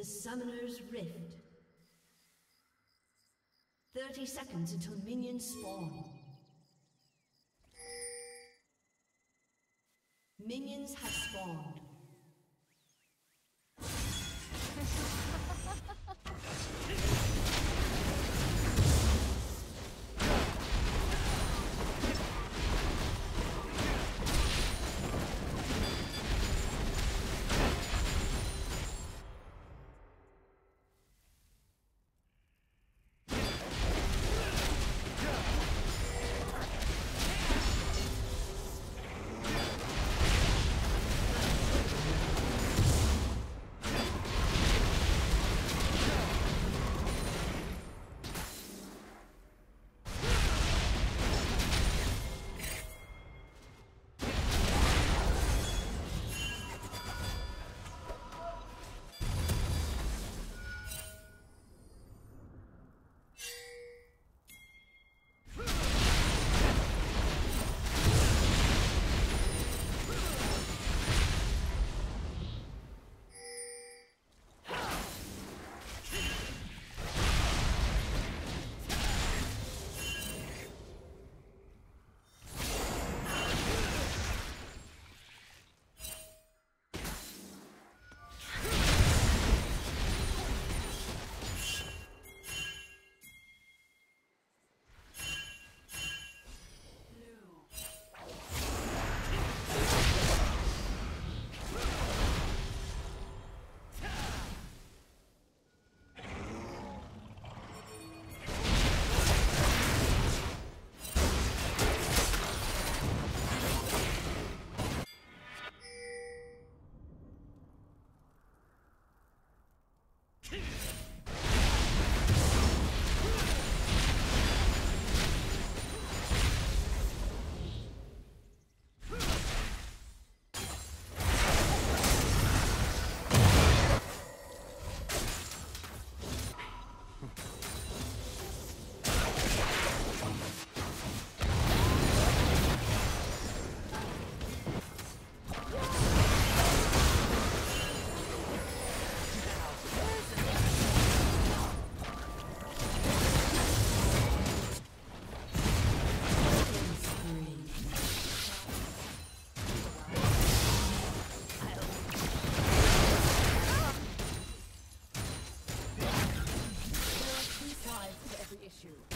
to Summoner's Rift. 30 seconds until minions spawn. Minions have spawned. you.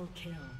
Triple kill.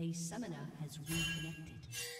A summoner has reconnected.